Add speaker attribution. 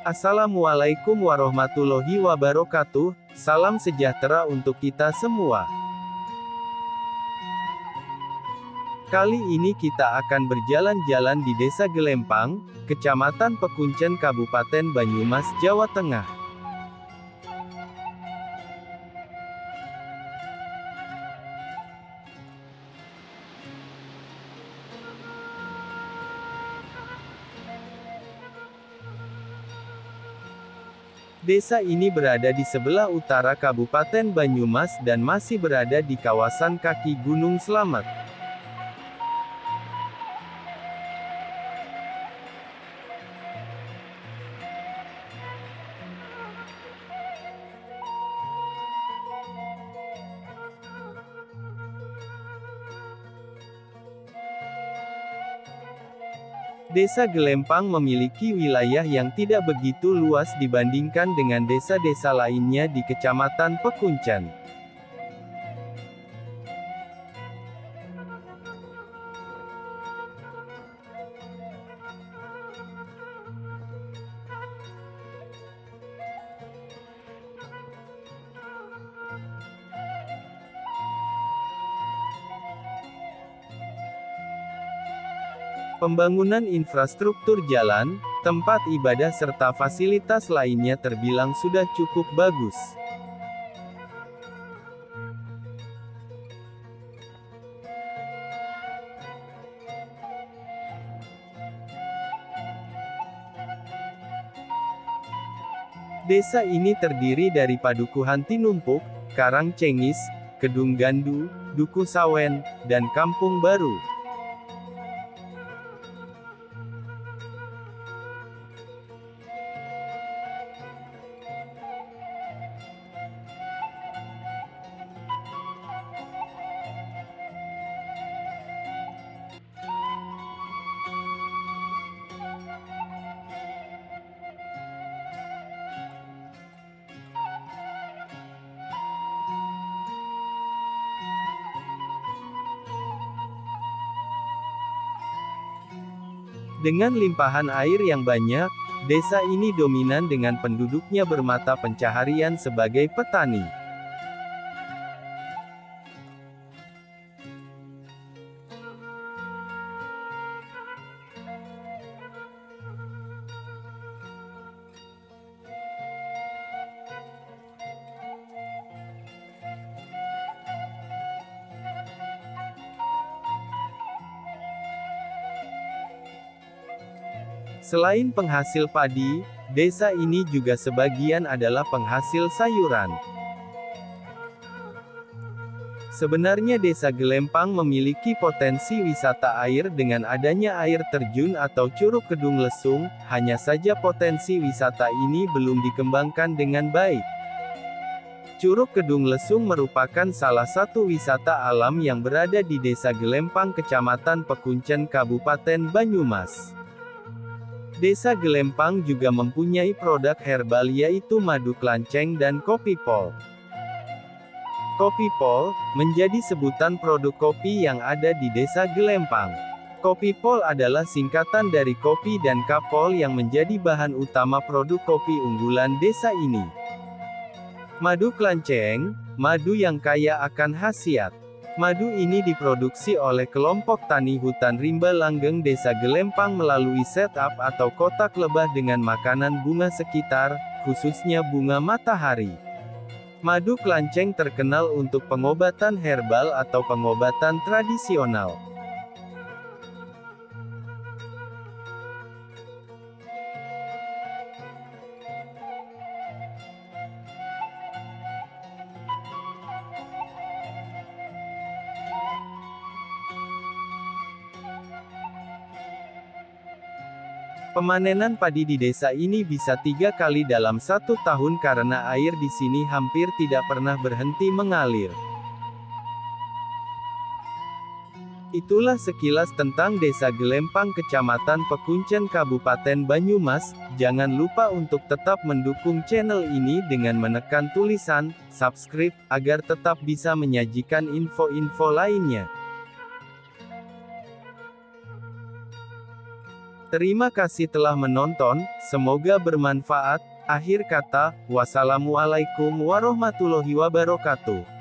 Speaker 1: Assalamualaikum warahmatullahi wabarakatuh, salam sejahtera untuk kita semua. Kali ini kita akan berjalan-jalan di Desa Gelempang, Kecamatan Pekuncen Kabupaten Banyumas, Jawa Tengah. Desa ini berada di sebelah utara Kabupaten Banyumas dan masih berada di kawasan kaki Gunung Slamet. Desa Gelempang memiliki wilayah yang tidak begitu luas dibandingkan dengan desa-desa lainnya di Kecamatan Pekuncen. Pembangunan infrastruktur jalan, tempat ibadah serta fasilitas lainnya terbilang sudah cukup bagus. Desa ini terdiri dari Padukuhan Tinumpuk, Karang Cengis, Kedung Gandu, Duku Sawen, dan Kampung Baru. Dengan limpahan air yang banyak, desa ini dominan dengan penduduknya bermata pencaharian sebagai petani. Selain penghasil padi, desa ini juga sebagian adalah penghasil sayuran. Sebenarnya desa Gelempang memiliki potensi wisata air dengan adanya air terjun atau Curug Kedung Lesung, hanya saja potensi wisata ini belum dikembangkan dengan baik. Curug Kedung Lesung merupakan salah satu wisata alam yang berada di Desa Gelempang Kecamatan Pekuncen Kabupaten Banyumas. Desa Gelempang juga mempunyai produk herbal yaitu madu klanceng dan kopi pol. Kopi pol, menjadi sebutan produk kopi yang ada di Desa Gelempang. Kopi pol adalah singkatan dari kopi dan kapol yang menjadi bahan utama produk kopi unggulan desa ini. Madu klanceng, madu yang kaya akan khasiat. Madu ini diproduksi oleh kelompok tani hutan rimba langgeng desa Gelempang melalui setup atau kotak lebah dengan makanan bunga sekitar, khususnya bunga matahari. Madu klanceng terkenal untuk pengobatan herbal atau pengobatan tradisional. Pemanenan padi di desa ini bisa tiga kali dalam satu tahun karena air di sini hampir tidak pernah berhenti mengalir. Itulah sekilas tentang Desa Gelempang Kecamatan Pekuncen Kabupaten Banyumas. Jangan lupa untuk tetap mendukung channel ini dengan menekan tulisan subscribe agar tetap bisa menyajikan info-info lainnya. Terima kasih telah menonton, semoga bermanfaat. Akhir kata, wassalamualaikum warahmatullahi wabarakatuh.